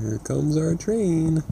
Here comes our train.